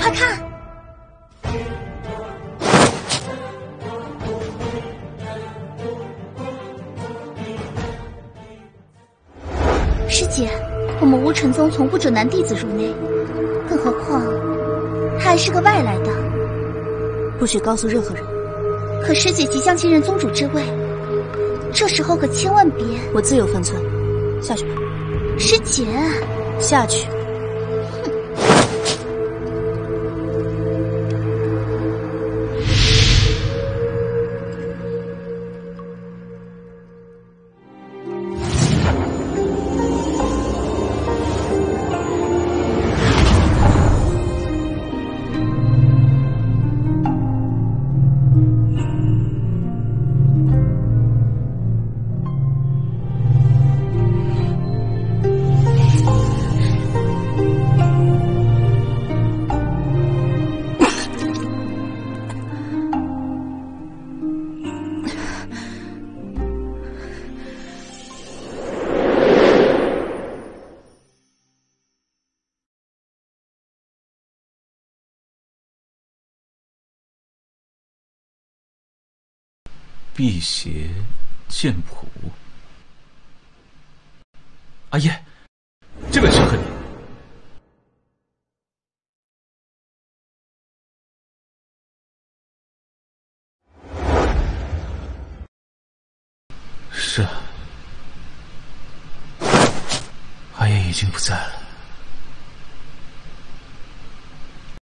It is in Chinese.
快看！师姐，我们无尘宗从不准男弟子入内，更何况他还是个外来的，不许告诉任何人。可师姐即将继任宗主之位，这时候可千万别……我自有分寸，下去吧。师姐，下去。辟邪剑谱，阿叶，这个适合你。是，阿叶已经不在了。